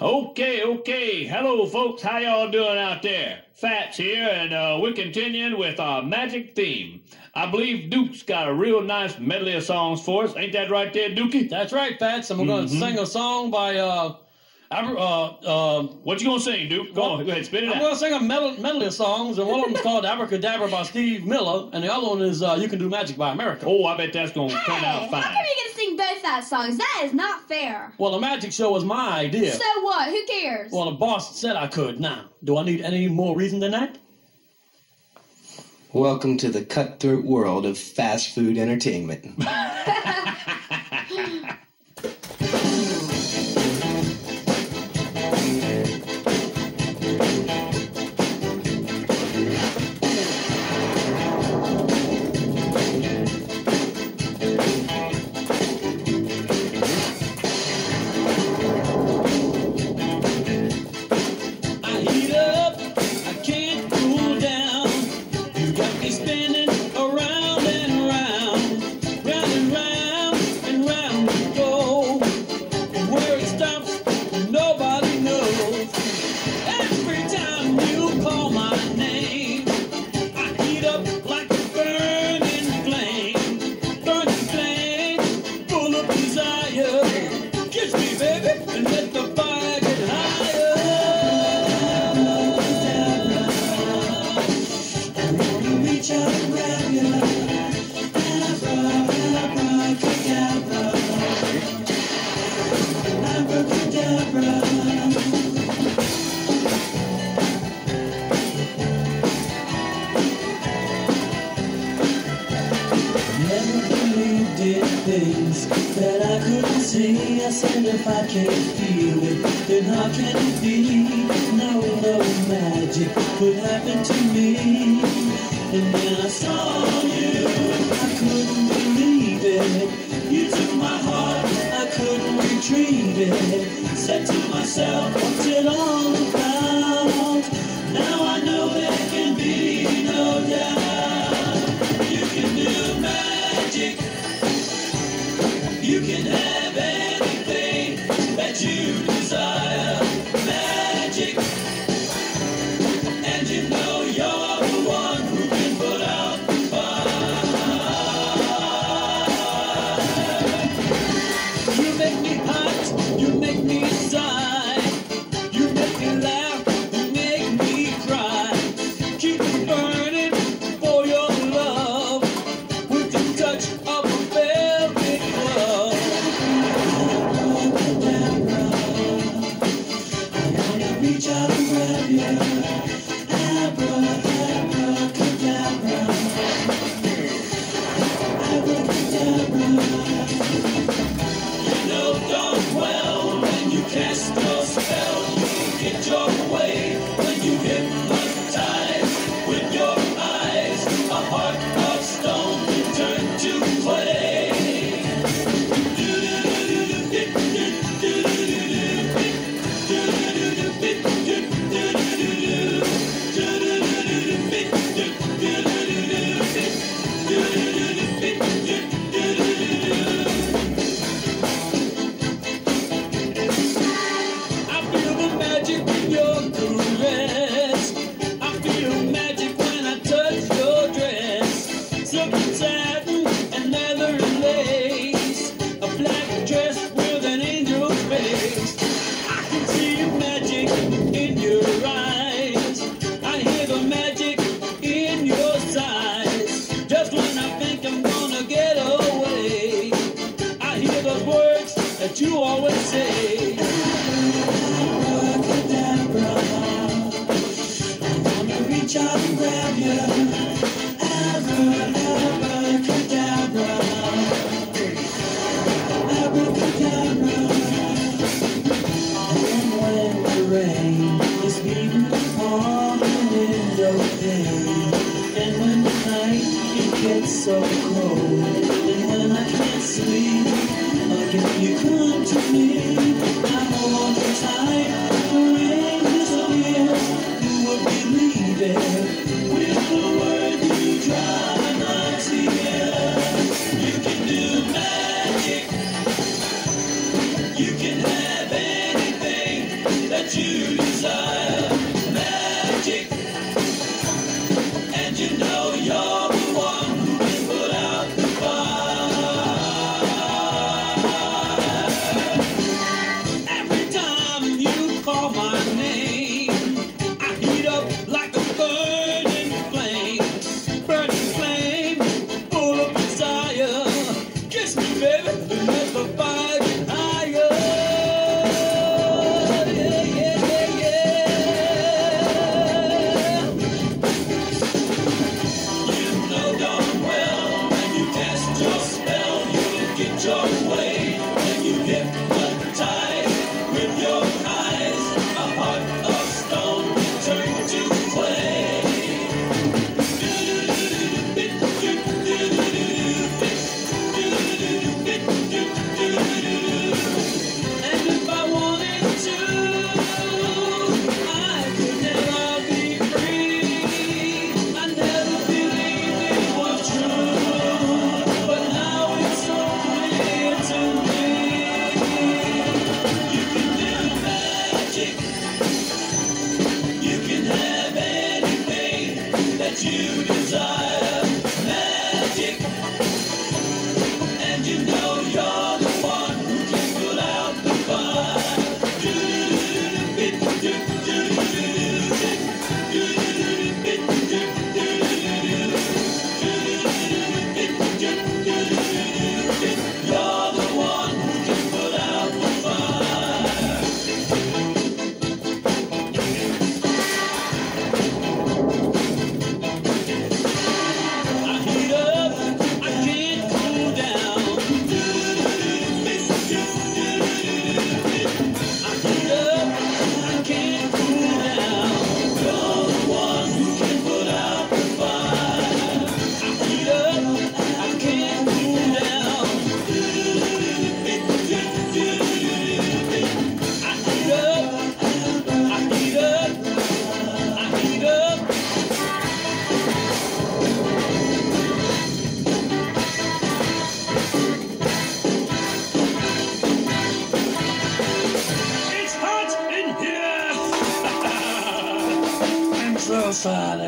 Okay, okay. Hello, folks. How y'all doing out there? Fats here, and uh, we're continuing with our magic theme. I believe Duke's got a real nice medley of songs for us. Ain't that right there, Dookie? That's right, Fats. And we're going to Mhm. sing a song by uh, Aber- uh, uh, What you gonna sing, Duke? Go on, go ahead, spit it I'm out. going to sing a medley, medley of songs, and one of them is called Abracadabra by Steve Miller, and the other one is uh, You Can Do Magic by America. Oh, I bet that's gonna turn Hey, out how come fine. you're gonna sing both that songs? That is not fair. Well, the magic show was my idea. So what? Who cares? Well, the boss said I could. Now, do I need any more reason than that? Welcome to the cutthroat world of fast food entertainment. things that I couldn't see. I said if I can't feel it, then how can it be? No, no magic could happen to me. And then I saw you, I couldn't believe it. You took my heart, I couldn't retrieve it. Said to myself, it all reach out and grab you. So cold, and when I can't sleep, again you come to me. I hold you tight, the rain disappears, you would believe it. With the you you can do magic. You can have anything your father.